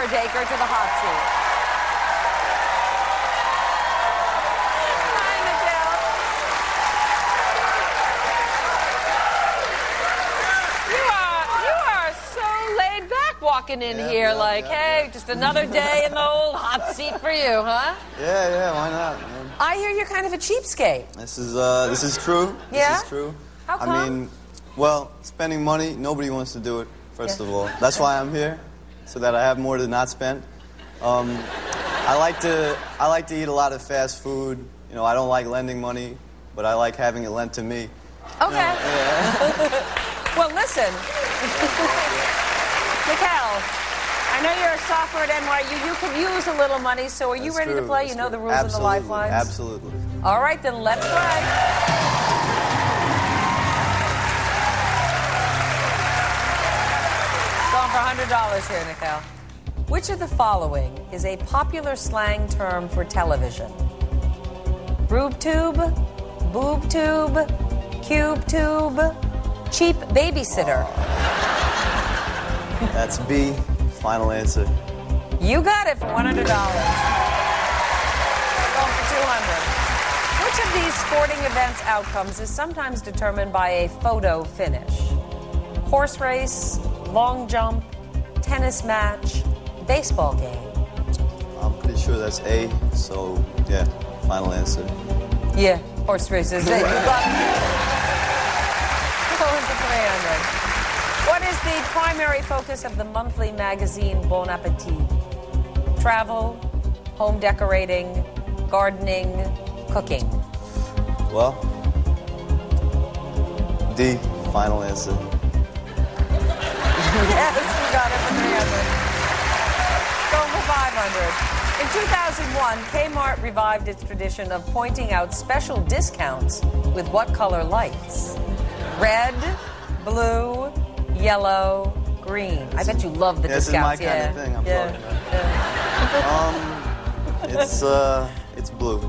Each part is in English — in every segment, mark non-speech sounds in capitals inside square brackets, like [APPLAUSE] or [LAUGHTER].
Yerawadekar to the hot seat. Hi. You are you are so laid back walking in Yeah, here, yeah, like, yeah, hey, just another day in the old hot seat for you, huh? Yeah, yeah, why not, man? I hear you're kind of a cheapskate. This is uh, this is true. Yeah? This is true. How I mean, well, spending money, nobody wants to do it. First Yeah. of all, that's why I'm here, so that I have more to not spend. Um, I like to I like to eat a lot of fast food. You know, I don't like lending money, but I like having it lent to me. Okay. [LAUGHS] well, listen. [LAUGHS] Nikhil, I know you're a sophomore at NYU. You can use a little money, so are you That's ready to play? that's You know true. the rules and the Absolutely, lifelines? Absolutely. All right, then let's play. $100 here, Nikhil. Which of the following is a popular slang term for television? Boob tube, boob tube, cube tube, cheap babysitter. That's B. Final answer. You got it for $100. Going for 200. Which of these sporting events outcomes is sometimes determined by a photo finish? Horse race, long jump, tennis match, baseball game. I'm pretty sure that's A. So yeah, final answer. Yeah, horse races. Hey, you got it. 300. What is the primary focus of the monthly magazine Bon Appetit? Travel, home decorating, gardening, cooking. Well, D. Final answer. In 2001, Kmart revived its tradition of pointing out special discounts with what color lights? Red, blue, yellow, green. I bet you love the Yeah, this is my discounts. kind yeah. of thing I'm yeah. talking yeah. Um, it's uh, it's blue.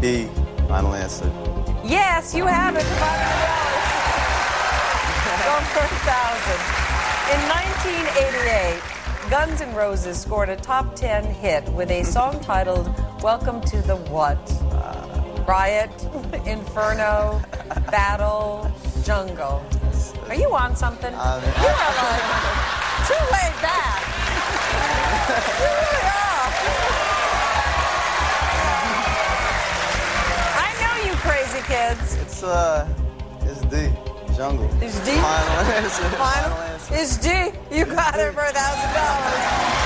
B. Final answer. Yes, you have it for $500. Going for 1000 In 1988, Guns N' Roses scored a top 10 hit with a song titled Welcome to the What? Riot, Inferno, Battle, Jungle. Are you on something? Um, you are like too laid back. you really are. I know you crazy kids. It's uh, it's D. Jungle. It's D? Final answer. Final answer. is G. You got it for a thousand dollars.